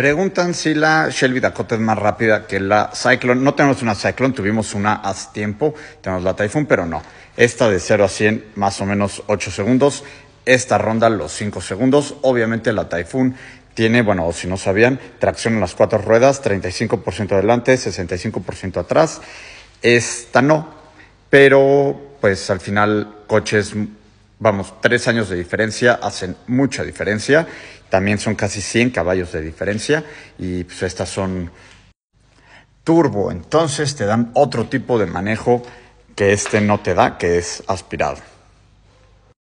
Preguntan si la Shelby Dakota es más rápida que la Cyclone. No tenemos una Cyclone, tuvimos una hace tiempo. Tenemos la Typhoon, pero no. Esta de 0 a 100, más o menos 8 segundos. Esta ronda los 5 segundos. Obviamente la Typhoon tiene, bueno, si no sabían, tracción en las cuatro ruedas, 35% adelante, 65% atrás. Esta no, pero pues al final coches vamos, tres años de diferencia hacen mucha diferencia. También son casi 100 caballos de diferencia y pues estas son turbo. Entonces te dan otro tipo de manejo que este no te da, que es aspirado.